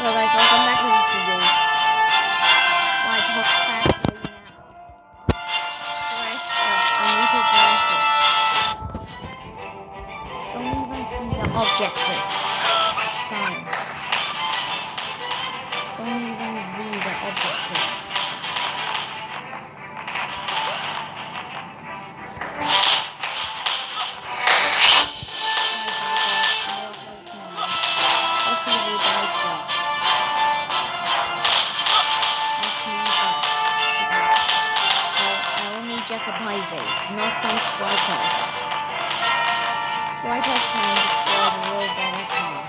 Hello guys, welcome back to the studio. Why talk fastly now? I need to press it. Don't even see the objective. Private, not some strikers. Strikers can destroy the real battle.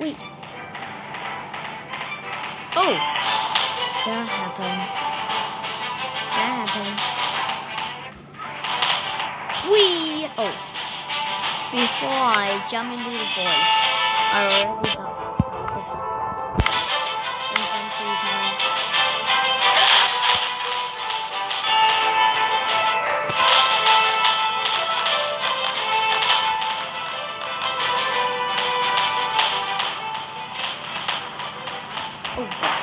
Wait. Oh! That happened. That happened. Wee! Oh. Before I jump into the void, I already Oh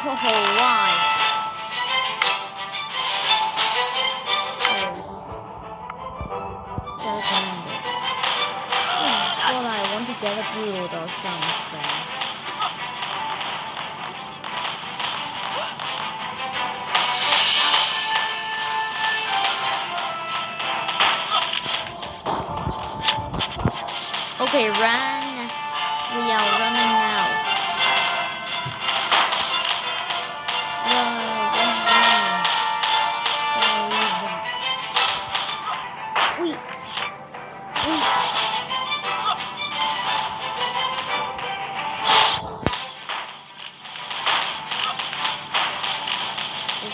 Ho, ho, why? Thought I want to get a build or something. Okay, run. We are running now.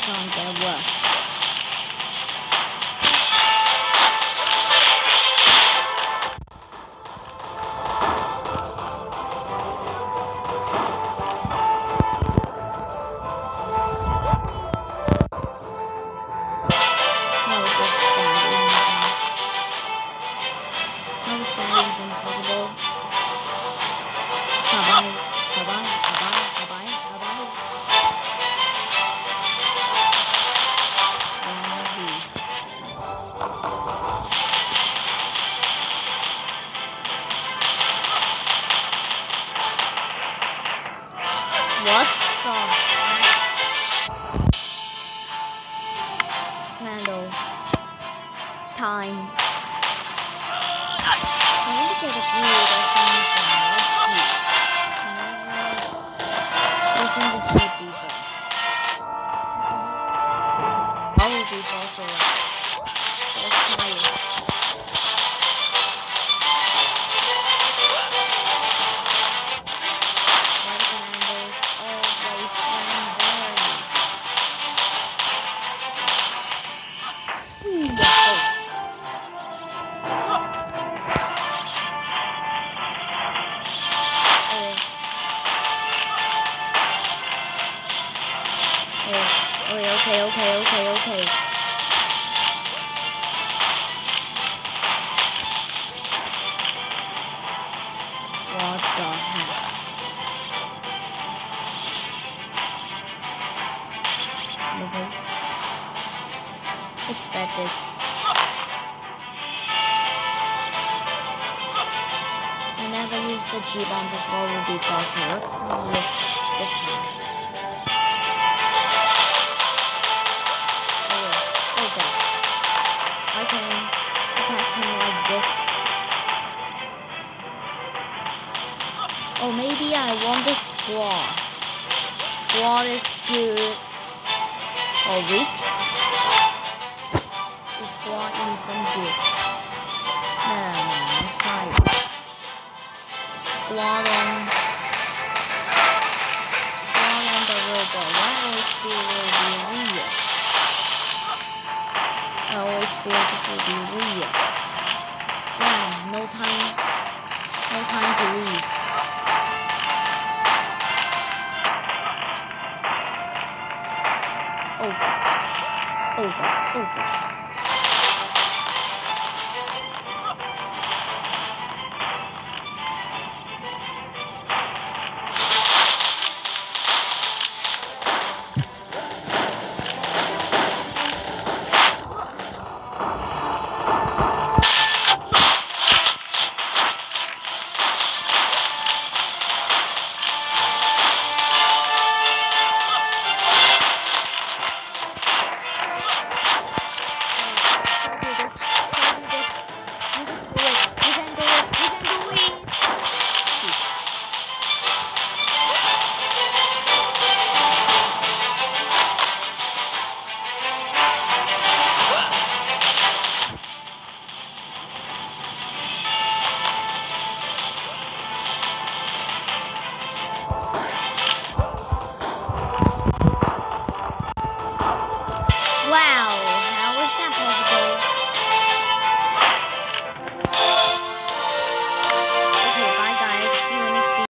Gonna get worse. How is that even? How possible? Have What the heck? Commando. Time. I need to get a food or something. What okay, okay, okay, okay, okay. What the heck? Okay. Expect this. I never used the G-bomb this will be faster. This time. I can like this. Oh, maybe I want the squad. Squad is good. Or weak. The in from good. No, no, no, let's try it. Squadron. Squadron the robot. Why always feel Feel this will be real. No time. No time to lose. Oh. Oh god. Oh god.